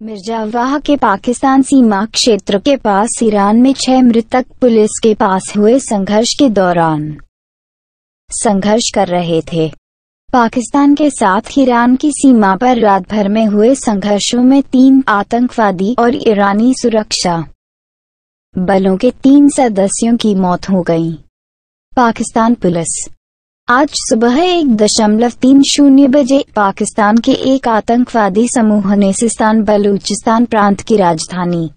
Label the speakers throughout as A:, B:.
A: मिर्जावाह के पाकिस्तान सीमा क्षेत्र के पास ईरान में छह मृतक पुलिस के पास हुए संघर्ष के दौरान संघर्ष कर रहे थे। पाकिस्तान के साथ ईरान की सीमा पर रात भर में हुए संघर्षों में तीन आतंकवादी और ईरानी सुरक्षा बलों के तीन सदस्यों की मौत हो गई। पाकिस्तान पुलिस आज सुबह एक दशमलव तीन शून्य बजे पाकिस्तान के एक आतंकवादी समूह ने सिस्तान बलूचिस्तान प्रांत की राजधानी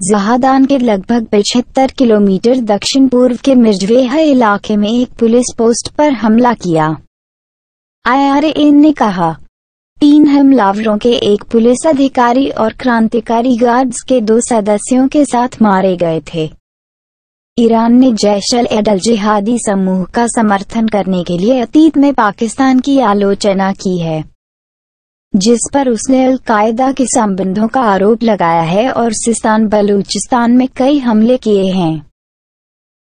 A: जहादान के लगभग पचहत्तर किलोमीटर दक्षिण पूर्व के मिर्जवेह इलाके में एक पुलिस पोस्ट पर हमला किया। आईआरए ने कहा, तीन हमलावरों के एक पुलिस अधिकारी और क्रांतिकारी गार्ड्स के दो सदस्यों के साथ मारे गए थे। ईरान ने जैशल एडल जिहादी समूह का समर्थन करने के लिए अतीत में पाकिस्तान की आलोचना की है, जिस पर उसने अलकायदा के संबंधों का आरोप लगाया है और सिस्तान बलूचिस्तान में कई हमले किए हैं।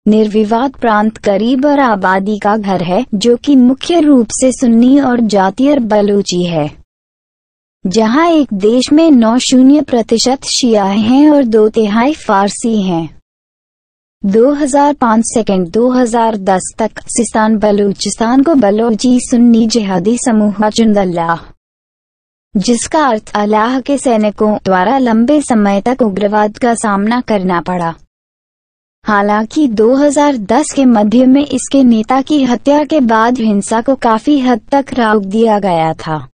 A: निर्विवाद प्रांत करीब और आबादी का घर है, जो कि मुख्य रूप से सुन्नी और जातीय बलूची है, जहाँ एक देश में नौ शून्य प्रतिशत शिया हैं और दो तिहाई फारसी हैं। 2005 सेकेंड 2010 तक सिस्तान बलूचिस्तान को बलोची सुन्नी जिहादी समूह चुंदल्ला जिसका अर्थ अल्लाह के सैनिकों द्वारा लंबे समय तक उग्रवाद का सामना करना पड़ा। हालाँकि 2010 के मध्य में इसके नेता की हत्या के बाद हिंसा को काफ़ी हद तक रोक दिया गया था।